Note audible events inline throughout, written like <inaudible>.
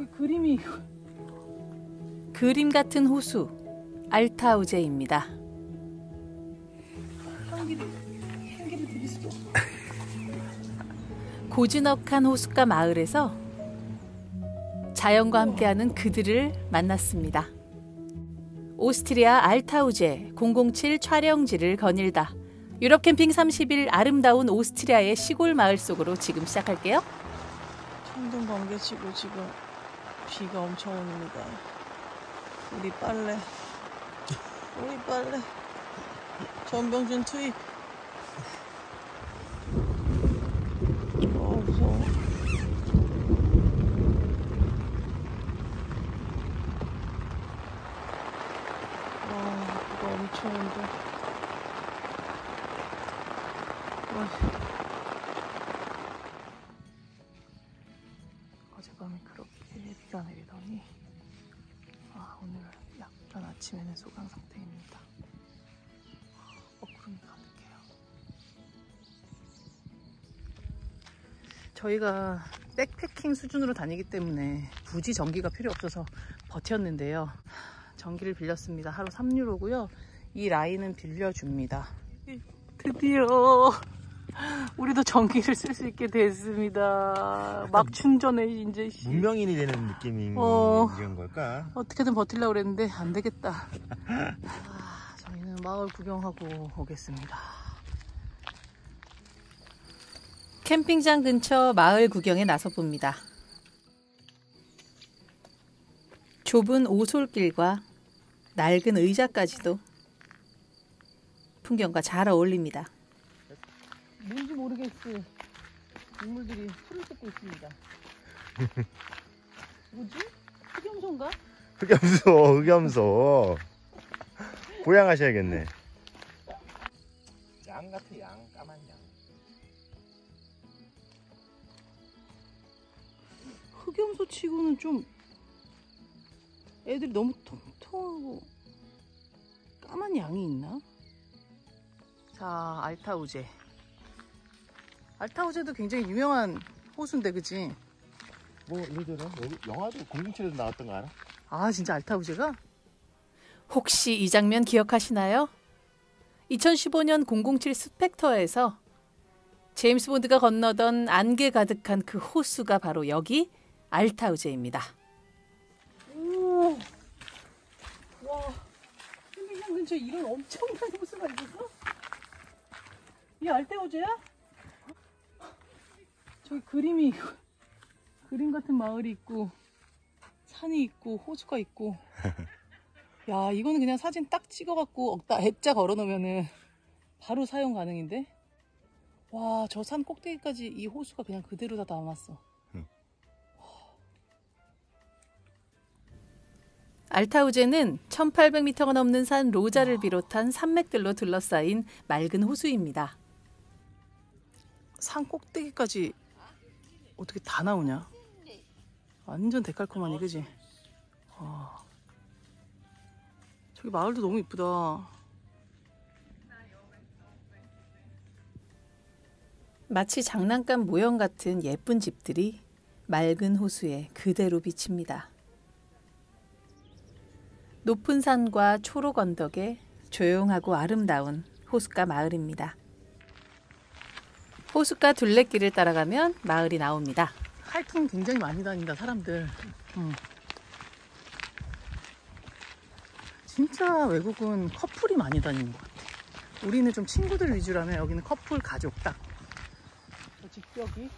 저기 그림이 그림 같은 호수 알타우제입니다. 향기를 향기를. 고즈넉한 호숫가 마을에서 자연과 함께하는 그들을 만났습니다. 오스트리아 알타우제 007 촬영지를 거닐다. 유럽 캠핑 30일 아름다운 오스트리아의 시골 마을 속으로 지금 시작할게요. 천둥 번개 치고 지금 비가 엄청 옵니다. 우리 빨래. 우리 빨래. 전병준 투입. 어 무서워. 와 비가 엄청 온다. 와. 아침에는 소강 상태입니다. 어, 구름이 가득해요. 저희가 백패킹 수준으로 다니기 때문에 굳이 전기가 필요 없어서 버텼는데요. 전기를 빌렸습니다. 하루 3유로고요. 이 라인은 빌려줍니다. 드디어 우리도 전기를 쓸 수 있게 됐습니다. 막 충전해 이제 씨. 문명인이 되는 느낌이 어. 걸까? 어떻게든 버틸려고 그랬는데 안 되겠다. <laughs> 아, 저희는 마을 구경하고 오겠습니다. 캠핑장 근처 마을 구경에 나서 봅니다. 좁은 오솔길과 낡은 의자까지도 풍경과 잘 어울립니다. 뭔지 모르겠어. 동물들이 풀을 뜯고 있습니다. <laughs> 뭐지? 흑염소인가? 흑염소, 흑염소. 보양하셔야겠네. 양 같아, 양. 까만 양. 흑염소 치고는 좀 애들이 너무 통통하고 까만 양이 있나? 자, 알타우제. 알타우제도 굉장히 유명한 호수인데, 그지? 뭐, 이러저러. 여기 영화도 007에서 나왔던 거 알아? 아, 진짜 알타우제가? 혹시 이 장면 기억하시나요? 2015년 007 스펙터에서 제임스 본드가 건너던 안개 가득한 그 호수가 바로 여기 알타우제입니다. 오! 와, 캠핑장 근처에 이런 엄청난 호수가 있었어? 이 알테오제야? 저기 그림이, 그림 같은 마을이 있고, 산이 있고, 호수가 있고. <laughs> 야, 이거는 그냥 사진 딱 찍어갖고, 억다 액자 걸어놓으면은 바로 사용 가능인데? 와, 저 산 꼭대기까지 이 호수가 그냥 그대로 다 남았어. 알타우제는 1800m가 넘는 산 로자를 비롯한 산맥들로 둘러싸인 맑은 호수입니다. 산 꼭대기까지 어떻게 다 나오냐? 완전 데칼코마니 그지? 와. 저기 마을도 너무 이쁘다. 마치 장난감 모형 같은 예쁜 집들이 맑은 호수에 그대로 비칩니다. 높은 산과 초록 언덕에 조용하고 아름다운 호숫가 마을입니다. 호숫가 둘레길을 따라가면 마을이 나옵니다. 하이킹 굉장히 많이 다닌다 사람들. 응. 진짜 외국은 커플이 많이 다니는 것 같아. 우리는 좀 친구들 위주라면 여기는 커플 가족 딱. 저 직벽이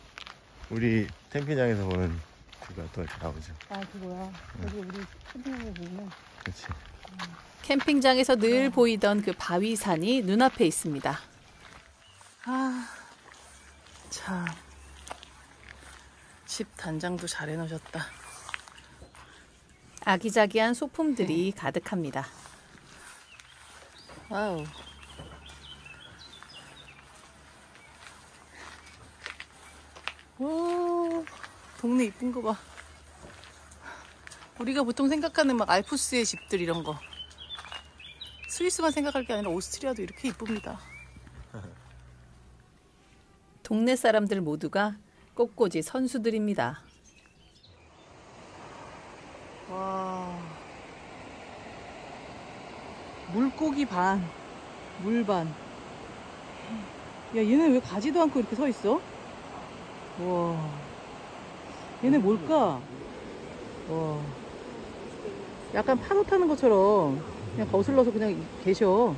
우리 캠핑장에서 보는 그가 또 이렇게 나오죠. 아 그거야. 여기 우리 캠핑장에 보면 그렇지. 캠핑장에서 늘 보이던 그 바위산이 눈앞에 있습니다. 아, 참. 집 단장도 잘 해놓으셨다. 아기자기한 소품들이 가득합니다. 와우. 오, 동네 이쁜 거 봐. 우리가 보통 생각하는 막 알프스의 집들 이런 거. 스위스만 생각할 게 아니라 오스트리아도 이렇게 이쁩니다. 동네 사람들 모두가 꽃꽂이 선수들입니다. 와. 물고기 반, 물 반. 야, 얘는 왜 가지도 않고 이렇게 서 있어? 와. 얘네 뭘까? 와. 약간 파도 타는 것처럼 그냥 거슬러서 그냥 계셔.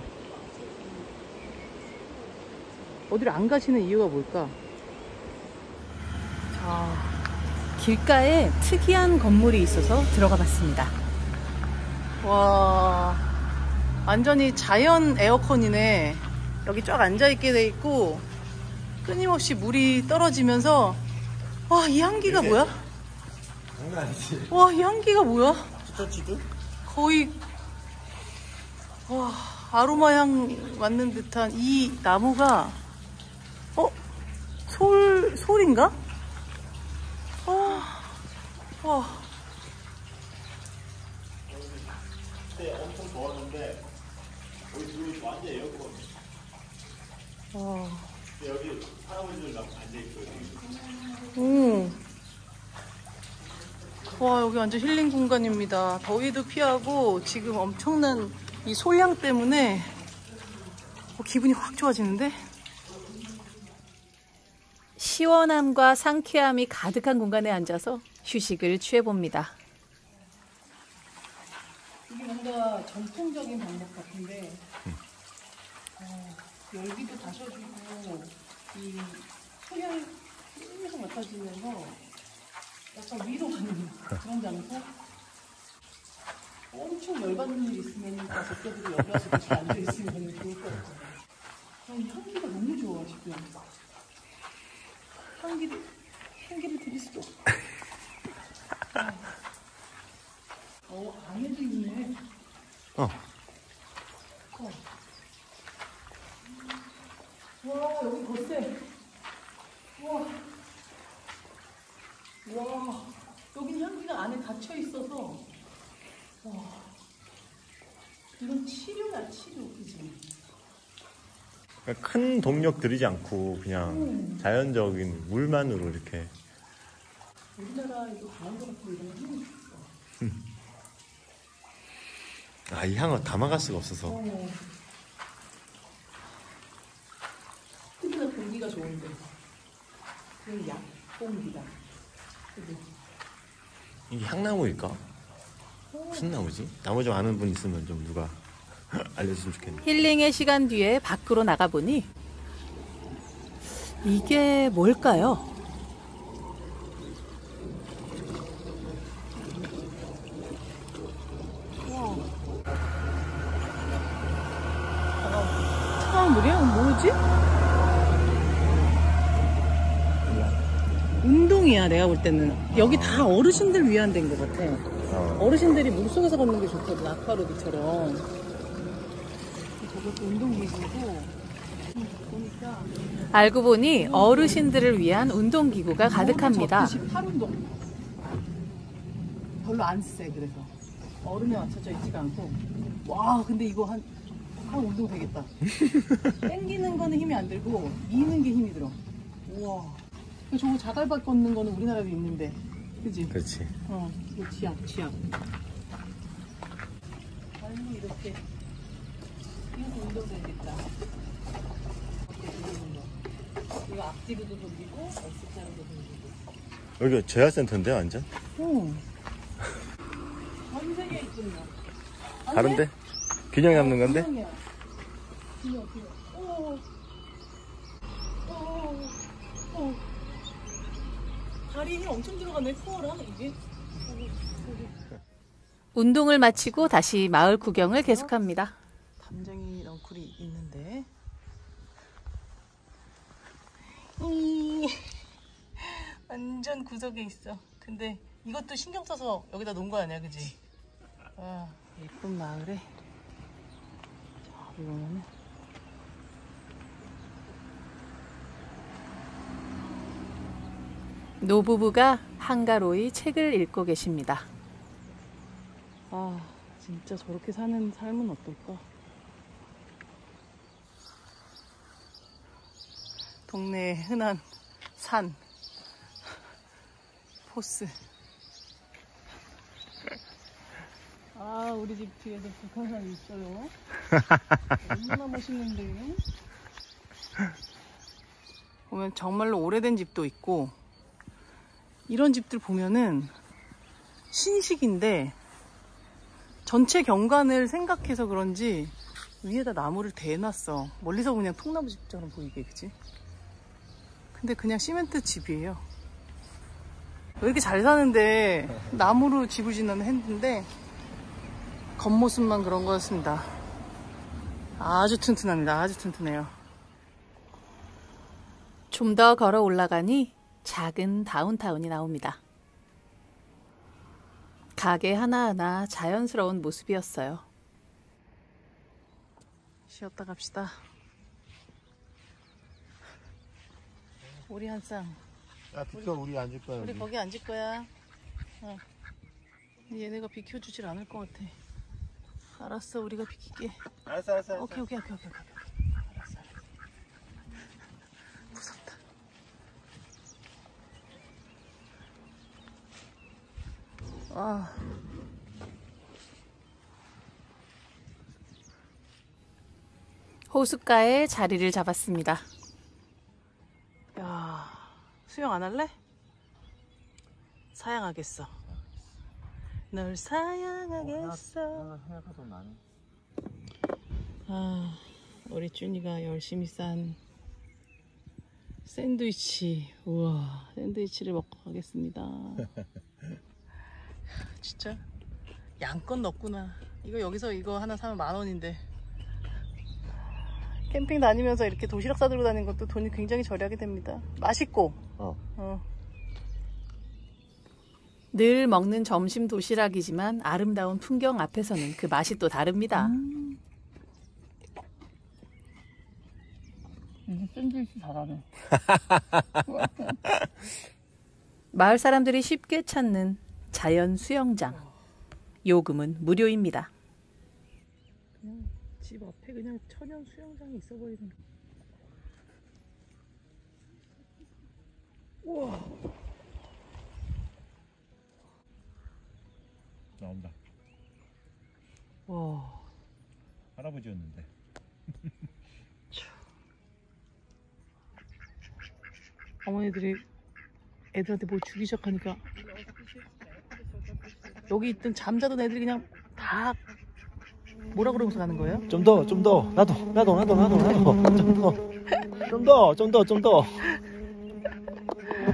어디를 안 가시는 이유가 뭘까? 자, 길가에 특이한 건물이 있어서 들어가 봤습니다. 와, 완전히 자연 에어컨이네. 여기 쫙 앉아있게 돼 있고, 끊임없이 물이 떨어지면서, 와, 이 향기가 뭐야? 장난 아니지. 와, 이 향기가 뭐야? 거의, 와, 아로마 향 맡는 듯한 이 나무가, 어? 솔, 솔인가? 어, 와. 그때 엄청 더웠는데 여기 둘이 완전 에어컨. 와. 여기 할아버지들 막 앉아있거든. 오. 와, 여기 완전 힐링 공간입니다. 더위도 피하고 지금 엄청난 이 솔향 때문에 어, 기분이 확 좋아지는데? 시원함과 상쾌함이 가득한 공간에 앉아서 휴식을 취해봅니다. 이게 뭔가 전통적인 방법 같은데 어, 열기도 다셔주고 이 소향이 계속 맡아지면서 약간 위로받는 그런 장소? 엄청 열받는 일 있으면 여기 와서 같이 앉아있으면 좋을 것 같아요. 향기가 너무 좋아 지금. 향기를 향기를 드릴 수도 없어. 어 안에도 있네. 어. 어. 와 여기 거세. 와. 와 여긴 향기가 안에 닫혀 있어서 와 이건 치료야 치료 그지? 그러니까 큰 동력 들이지 않고 그냥 자연적인 물만으로 이렇게 우리나라에도 강원도 같은 이런 거 향이 있어. 아이 향을 담아갈 수가 없어서 어. 특히나 공기가 좋은데. 그냥 약 공기다. 그지? 이게 향나무일까? 무슨 나무지? 나무 좀 아는 분 있으면 좀 누가 <laughs> 알려줬으면 좋겠네. 힐링의 시간 뒤에 밖으로 나가보니 이게 뭘까요? 차가운 물이야? 뭐지? 운동이야 내가 볼 때는 여기 다 어르신들 위한 데인 것 같아 어. 어르신들이 물속에서 걷는 게 좋거든 아쿠아로드처럼 저것도 운동기구고. 보니까 알고 보니 어르신들을 위한 운동기구가 가득합니다. 접듯이 팔 운동 별로 안 세 그래서. 어른에 맞춰져 있지가 않고. 와 근데 이거 한, 한 운동 되겠다. <laughs> 당기는 거는 힘이 안 들고 미는 게 힘이 들어. 우와. 저거 자갈밭 걷는 거는 우리나라도 있는데. 그지? 그렇지. 어 이거 지압 지압. 발로 이렇게 이거 운동 되겠다 이거 앞뒤로도 돌리고 S자로도 돌리고 여기 재활센터인데 완전? 어. 전 세계에 있군요. 안 다른데? 돼? 균형 잡는 건데? 균형이야. 균형, 균형. 오. 오. 오. 다리 힘 엄청 들어가네, 코어랑 이게. 운동을 마치고 다시 마을 구경을 계속합니다. 담쟁이 있는데. 이 완전 구석에 있어. 근데 이것도 신경 써서 여기다 놓은 거 아니야, 그지? 아, 예쁜 마을에. 자, 여기 보면은. 노부부가 한가로이 책을 읽고 계십니다. 아, 진짜 저렇게 사는 삶은 어떨까? 동네에 흔한 산, 포스. 아, <laughs> 아, 우리 집 뒤에도 북한산이 있어요. 얼마나 멋있는데. 보면 정말로 오래된 집도 있고, 이런 집들 보면은 신식인데, 전체 경관을 생각해서 그런지 위에다 나무를 대놨어. 멀리서 그냥 통나무 집처럼 보이게, 그치? 근데 그냥 시멘트 집이에요. 왜 이렇게 잘 사는데 나무로 집을 짓는 했는데 겉모습만 그런 거였습니다. 아주 튼튼합니다. 아주 튼튼해요. 좀 더 걸어 올라가니 작은 다운타운이 나옵니다. 가게 하나하나 자연스러운 모습이었어요. 쉬었다 갑시다. 우리 한 쌍. 야 비켜 우리 앉을 거야 우리 거기 앉을 거야. 어. 얘네가 비켜주질 않을 것 같아. 알았어, 우리가 비킬게. 알았어 알았어 알았어 오케이, 오케이, 오케이, 오케이, 오케이. 알았어, 알았어. 무섭다. 아. 호숫가에 자리를 잡았습니다. 야, 수영 안 할래? 사양하겠어. 널 사양하겠어. 나는 아, 우리 준이가 열심히 싼 샌드위치. 우와, 샌드위치를 먹고 가겠습니다. <laughs> 진짜 양껏 넣었구나. 이거 여기서 이거 하나 사면 만 원인데. 캠핑 다니면서 이렇게 도시락 싸들고 다니는 것도 돈이 굉장히 절약이 됩니다. 맛있고. 어 어. 늘 먹는 점심 도시락이지만 아름다운 풍경 앞에서는 그 맛이 또 다릅니다. 이게 샌드위치 잘하네. <laughs> 마을 사람들이 쉽게 찾는 자연 수영장. 요금은 무료입니다. 그냥 집 앞에 그냥 천연 수영장이 있어 보이는. 우와. 나온다 와. 할아버지였는데 어머니들이 애들한테 뭐 주기 시작하니까 여기 있던 잠자던 애들이 그냥 다 뭐라 그러면서 가는 거예요? 좀 더 좀 더 나도 나도 나도 나도 나도 좀 더 좀 더 좀 더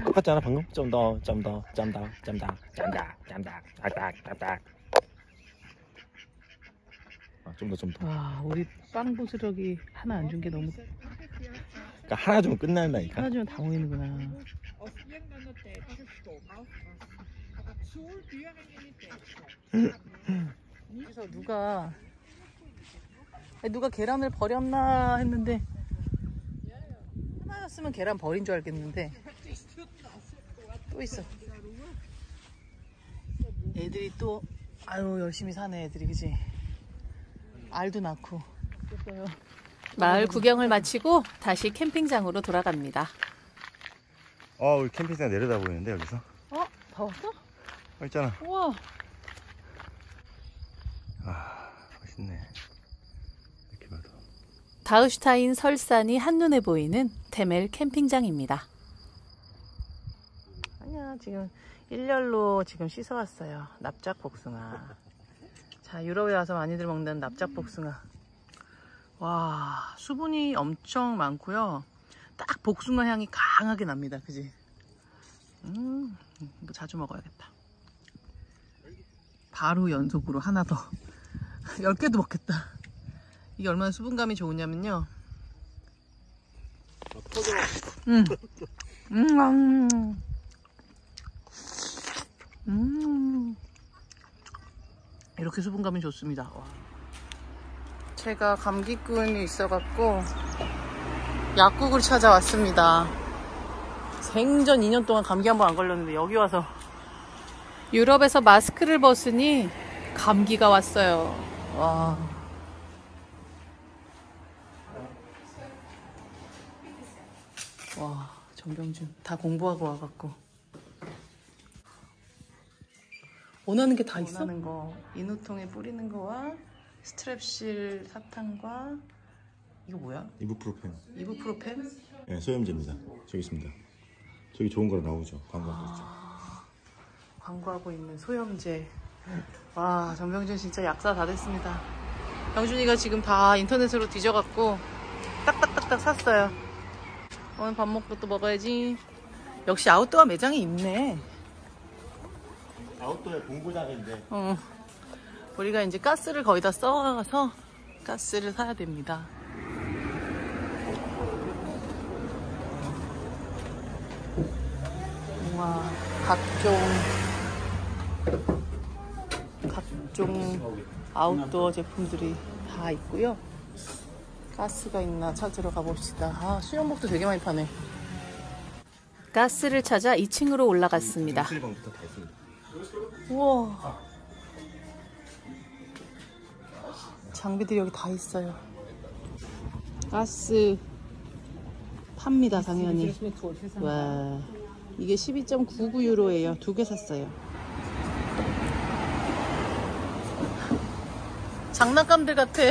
똑같지 않아 방금? 좀 더 좀 더 좀 더 좀더 짬다 짬다 딱딱 딱딱. 아, 좀더 좀더. 와, 우리 빵 부스러기 하나 안 준 게 너무 그러니까 하나 주면 끝난다니까. 하나 주면 다 모이는구나. aus irgendeiner deutschen Stamm auf aber so Thüringen in 그래서 누가 누가 계란을 버렸나 했는데 하나였으면 계란 버린 줄 알겠는데 또 있어. 애들이 또 아유 열심히 사네 애들이 그지? 알도 낳고. 마을 구경을 마치고 다시 캠핑장으로 돌아갑니다. 어 우리 캠핑장 내려다 보이는데 여기서 어? 다 왔어? 어 있잖아 우와. 아 멋있네 이렇게 봐도 다우슈타인 설산이 한눈에 보이는 테멜 캠핑장입니다. 지금 일렬로 지금 씻어왔어요. 납작 복숭아. 자 유럽에 와서 많이들 먹는 납작 복숭아. 와 수분이 엄청 많고요. 딱 복숭아 향이 강하게 납니다. 그지? 음 이거 자주 먹어야겠다. 바로 연속으로 하나 더. <laughs> 10개도 먹겠다. 이게 얼마나 수분감이 좋으냐면요. 음. 음. 음. 이렇게 수분감이 좋습니다. 와. 제가 감기꾼이 있어갖고 약국을 찾아왔습니다. 생전 2년 동안 감기 한 번 안 걸렸는데 여기 와서 유럽에서 마스크를 벗으니 감기가 왔어요. 와. 와, 정병준 다 공부하고 와갖고 원하는 게 다 있어? 원하는 거 인후통에 뿌리는 거와 스트랩실 사탕과 이거 뭐야? 이부프로펜. 이부프로펜? 네, 소염제입니다. 저기 있습니다. 저기 좋은 거로 나오죠. 광고하고 있죠. 광고하고 있는 소염제. 와, 전병준 진짜 약사 다 됐습니다. 병준이가 지금 다 인터넷으로 뒤져갖고 딱딱딱딱 샀어요. 오늘 밥 먹고 또 먹어야지. 역시 아웃도어 매장이 있네. 아웃도어 공부장인데 어. 우리가 이제 가스를 거의 다 써가서 가스를 사야 됩니다. 와, 각종 각종 아웃도어 제품들이 다 있고요. 가스가 있나 찾으러 가봅시다. 아, 수영복도 되게 많이 파네. 가스를 찾아 2층으로 올라갔습니다. 우와. 장비들이 여기 다 있어요. 가스 팝니다, 당연히. 와. 이게 12.99유로예요. 두 개 샀어요. 장난감들 같아.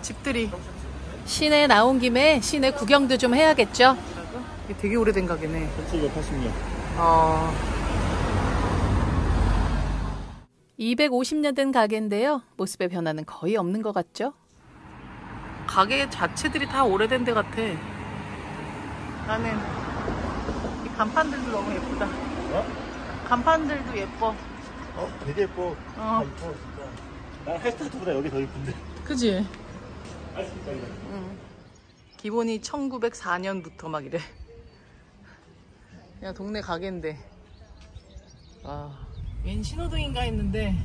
집들이. 시내 나온 김에 시내 구경도 좀 해야겠죠? 이게 되게 오래된 가게네. 1780년. 어. 250년 된 가게인데요. 모습의 변화는 거의 없는 것 같죠? 가게 자체들이 다 오래된 데 같아. 나는 이 간판들도 너무 예쁘다. 간판들도 예뻐. 어, 되게 예뻐. 다 예뻐, 진짜. 난 헬스타트보다 여기 더 예쁜데. 그지? 응. 기본이 1904년부터 막 이래. 그냥 동네 가게인데. 와. 웬 신호등인가 했는데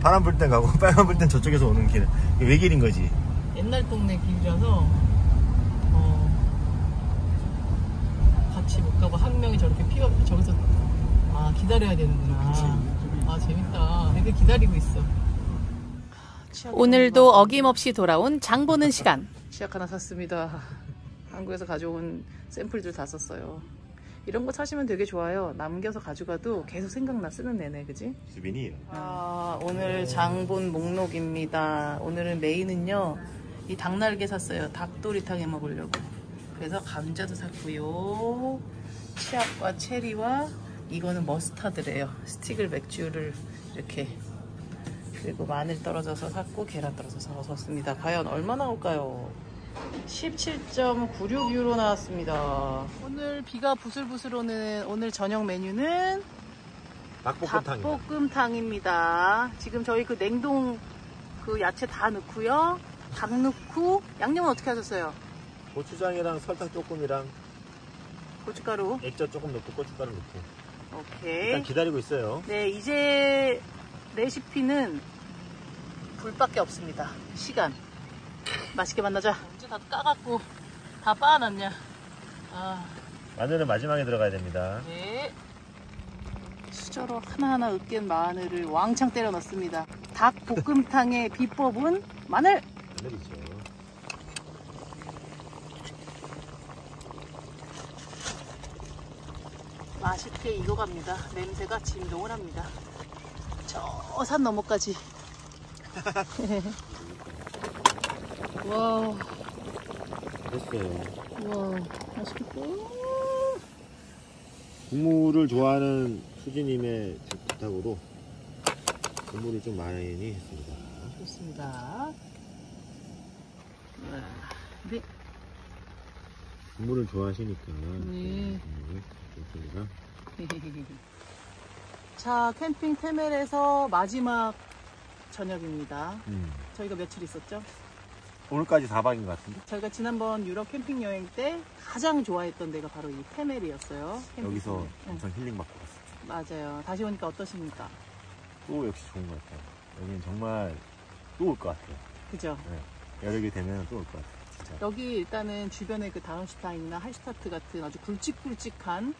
파란 불땐 가고 <laughs> 빨간 불땐 저쪽에서 오는 길. 이게 외길인 거지. 옛날 동네 길이라서 어, 같이 못 가고 한 명이 저렇게 피가 저기서 아 기다려야 되는구나. 아 재밌다. 되게 기다리고 있어. 치약 오늘도 어김없이 돌아온 장 보는 시간. <laughs> 치약 하나 샀습니다. 한국에서 가져온 샘플들 다 썼어요. 이런 거 사시면 되게 좋아요. 남겨서 가져가도 계속 생각나 쓰는 내내, 그지? 수빈이 아, 오늘 장본 목록입니다. 오늘은 메인은요, 이 닭날개 샀어요. 닭도리탕 해 먹으려고. 그래서 감자도 샀고요. 치약과 체리와 이거는 머스타드래요. 스틱을 맥주를 이렇게. 그리고 마늘 떨어져서 샀고 계란 떨어져서 샀습니다. 과연 얼마 나올까요? 17.96유로 나왔습니다. 오늘 비가 부슬부슬 오는 오늘 저녁 메뉴는 닭볶음탕입니다. 닭볶음탕입니다. 지금 저희 그 냉동 그 야채 다 넣고요. 닭 넣고 양념은 어떻게 하셨어요? 고추장이랑 설탕 조금이랑 고춧가루. 액젓 조금 넣고 고춧가루 넣고. 오케이. 일단 기다리고 있어요. 네, 이제 레시피는 불밖에 없습니다. 시간. 맛있게 만나자. 언제 다 까갖고 다 빻아놨냐. 아, 마늘은 마지막에 들어가야 됩니다. 네. 수저로 하나하나 으깬 마늘을 왕창 때려 넣습니다. 닭 볶음탕의 비법은 마늘. 마늘이죠. 맛있게 익어갑니다. 냄새가 진동을 합니다. 저 산 너머까지. <laughs> 와, 됐어요. 와, 맛있겠다. 국물을 좋아하는 수지님의 부탁으로 국물을 좀 많이 했습니다. 좋습니다. 와, 네. 국물을 좋아하시니까 네. 국물을 좋습니다. <laughs> 자, 캠핑 테멜에서 마지막 저녁입니다. 음. 저희가 며칠 있었죠? 오늘까지 4박인 것 같은데? 저희가 지난번 유럽 캠핑 여행 때 가장 좋아했던 데가 바로 이 테멜이었어요. 캠핑 여기서. 응, 엄청 힐링 받고 왔어요. 맞아요. 다시 오니까 어떠십니까? 또 역시 좋은 것 같아요. 여기는 정말 또 올 것 같아요. 그죠? 여력이 되면 또 올 것 같아요. 진짜. 여기 일단은 주변에 그 다운슈타인이나 할슈타트 같은 아주 굵직굵직한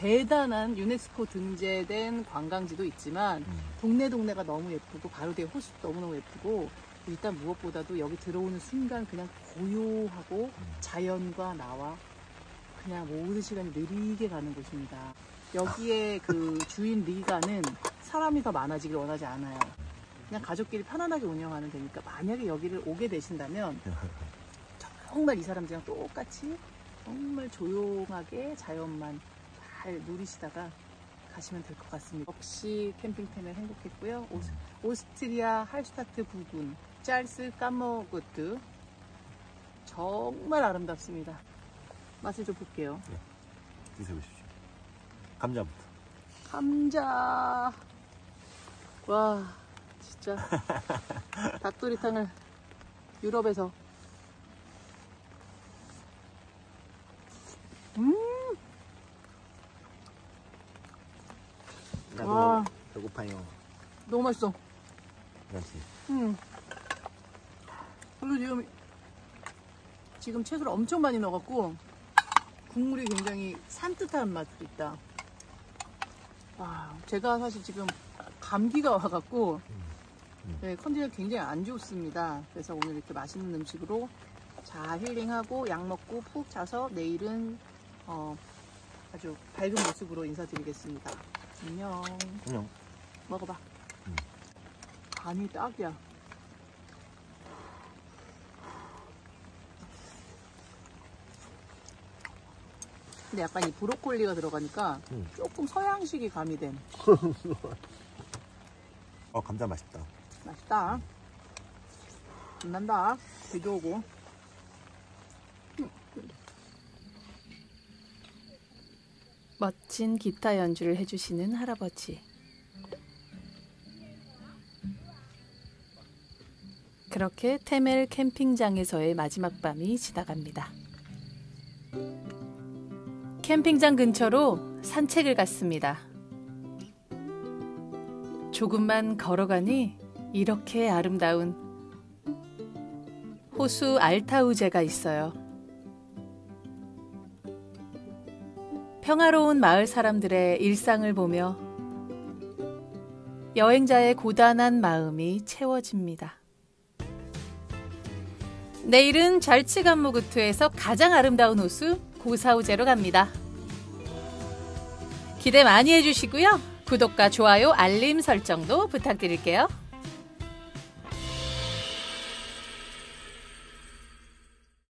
대단한 유네스코 등재된 관광지도 있지만 음. 동네 동네가 너무 예쁘고 바로 뒤에 호수도 너무너무 예쁘고 일단 무엇보다도 여기 들어오는 순간 그냥 고요하고 음. 자연과 나와 그냥 모든 시간이 느리게 가는 곳입니다. 여기에 그 주인 리가는 사람이 더 많아지길 원하지 않아요. 그냥 가족끼리 편안하게 운영하면 되니까 만약에 여기를 오게 되신다면 <laughs> 정말 이 사람들이랑 똑같이 정말 조용하게 자연만 잘 누리시다가 가시면 될 것 같습니다. 역시 캠핑템에 행복했고요. 오스, 오스트리아 할슈타트 부근 잘츠카머구트 정말 아름답습니다. 맛을 좀 볼게요. 드셔보십시오. 감자부터. 감자. 와, 진짜. <laughs> 닭도리탕을 유럽에서. 음, 나도 와. 배고파요. 너무 맛있어. 그렇지. 음. 그리고 지금, 지금 채소를 엄청 많이 넣어갖고, 국물이 굉장히 산뜻한 맛도 있다. 와, 제가 사실 지금 감기가 와갖고, 네, 컨디션 굉장히 안 좋습니다. 그래서 오늘 이렇게 맛있는 음식으로 잘 힐링하고 약 먹고 푹 자서 내일은 어, 아주 밝은 모습으로 인사드리겠습니다. 안녕. 안녕. 먹어봐. 음. 간이 딱이야. 근데 약간 이 브로콜리가 들어가니까 음. 조금 서양식이 가미된 <laughs> 어, 감자 맛있다. 맛있다. 빛난다. 비도 오고. 멋진 기타 연주를 해주시는 할아버지. 그렇게 테멜 캠핑장에서의 마지막 밤이 지나갑니다. 캠핑장 근처로 산책을 갔습니다. 조금만 걸어가니 이렇게 아름다운 호수 알타우제가 있어요. 평화로운 마을 사람들의 일상을 보며 여행자의 고단한 마음이 채워집니다. 내일은 잘치간무구트에서 가장 아름다운 호수 고사우제로 갑니다. 기대 많이 해주시고요. 구독과 좋아요, 알림 설정도 부탁드릴게요.